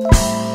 you